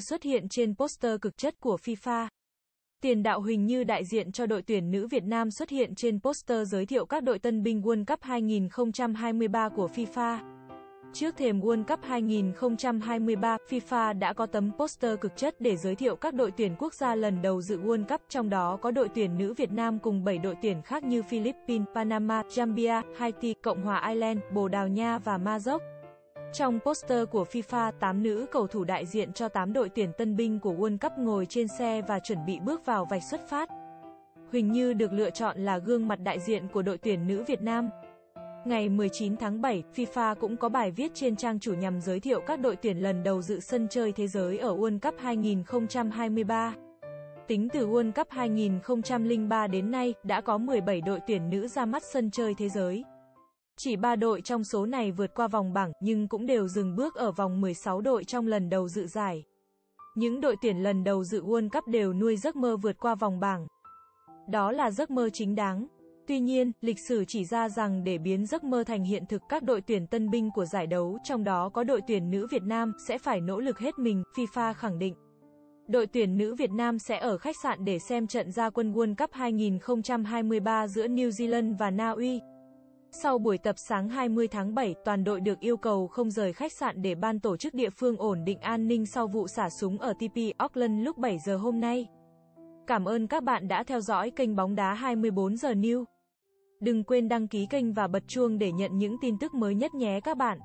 xuất hiện trên poster cực chất của FIFA. Tiền đạo Huỳnh Như đại diện cho đội tuyển nữ Việt Nam xuất hiện trên poster giới thiệu các đội tân binh World Cup 2023 của FIFA. Trước thềm World Cup 2023, FIFA đã có tấm poster cực chất để giới thiệu các đội tuyển quốc gia lần đầu dự World Cup, trong đó có đội tuyển nữ Việt Nam cùng 7 đội tuyển khác như Philippines, Panama, Zambia, Haiti, Cộng hòa Ireland, Bồ Đào Nha và Maroc. Trong poster của FIFA, 8 nữ cầu thủ đại diện cho 8 đội tuyển tân binh của World Cup ngồi trên xe và chuẩn bị bước vào vạch xuất phát. Huỳnh Như được lựa chọn là gương mặt đại diện của đội tuyển nữ Việt Nam. Ngày 19 tháng 7, FIFA cũng có bài viết trên trang chủ nhằm giới thiệu các đội tuyển lần đầu dự sân chơi thế giới ở World Cup 2023. Tính từ World Cup 2003 đến nay, đã có 17 đội tuyển nữ ra mắt sân chơi thế giới. Chỉ 3 đội trong số này vượt qua vòng bảng, nhưng cũng đều dừng bước ở vòng 16 đội trong lần đầu dự giải. Những đội tuyển lần đầu dự World Cup đều nuôi giấc mơ vượt qua vòng bảng. Đó là giấc mơ chính đáng. Tuy nhiên, lịch sử chỉ ra rằng để biến giấc mơ thành hiện thực các đội tuyển tân binh của giải đấu, trong đó có đội tuyển nữ Việt Nam, sẽ phải nỗ lực hết mình, FIFA khẳng định. Đội tuyển nữ Việt Nam sẽ ở khách sạn để xem trận gia quân World Cup 2023 giữa New Zealand và Na Uy. Sau buổi tập sáng 20 tháng 7, toàn đội được yêu cầu không rời khách sạn để ban tổ chức địa phương ổn định an ninh sau vụ xả súng ở TP Auckland lúc 7 giờ hôm nay. Cảm ơn các bạn đã theo dõi kênh bóng đá 24 giờ New. Đừng quên đăng ký kênh và bật chuông để nhận những tin tức mới nhất nhé các bạn.